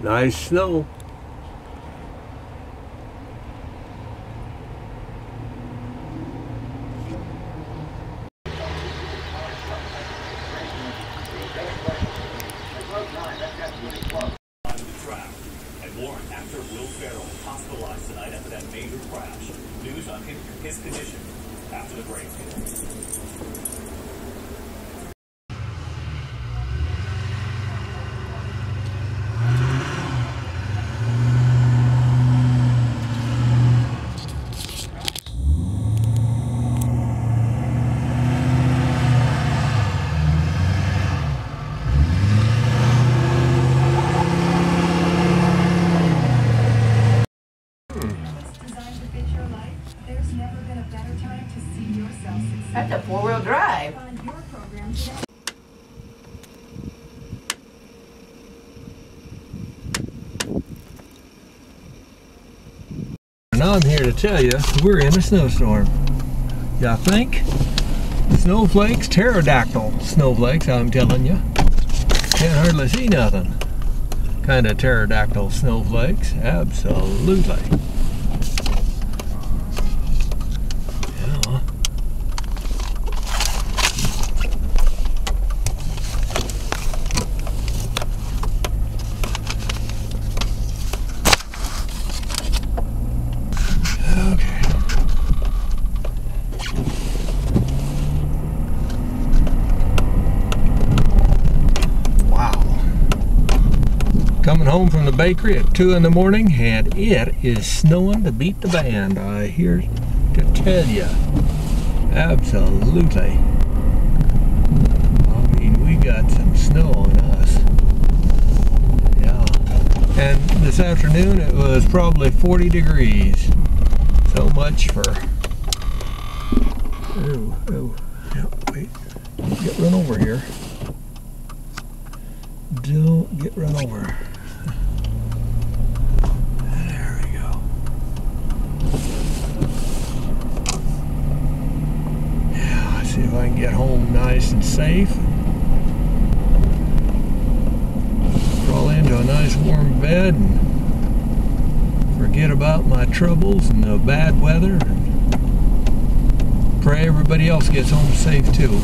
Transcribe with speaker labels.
Speaker 1: Nice snow.
Speaker 2: News on his condition after the break.
Speaker 3: There's never been a better time to see yourself succeed.
Speaker 4: That's a four-wheel drive.
Speaker 3: Find your program today.
Speaker 1: And I'm here to tell you we're in a snowstorm. Y'all think? Snowflakes, pterodactyl snowflakes, I'm telling you. Can't hardly see nothing. Kind of pterodactyl snowflakes, absolutely. Coming home from the bakery at 2 in the morning and it is snowing to beat the band. I hear to tell you. Absolutely. I mean, we got some snow on us. Yeah. And this afternoon it was probably 40 degrees. So much for. Oh, oh. Wait. Get run over here. Don't get run over. There we go. Yeah, let's see if I can get home nice and safe. Crawl into a nice warm bed and forget about my troubles and the bad weather. Pray everybody else gets home safe too.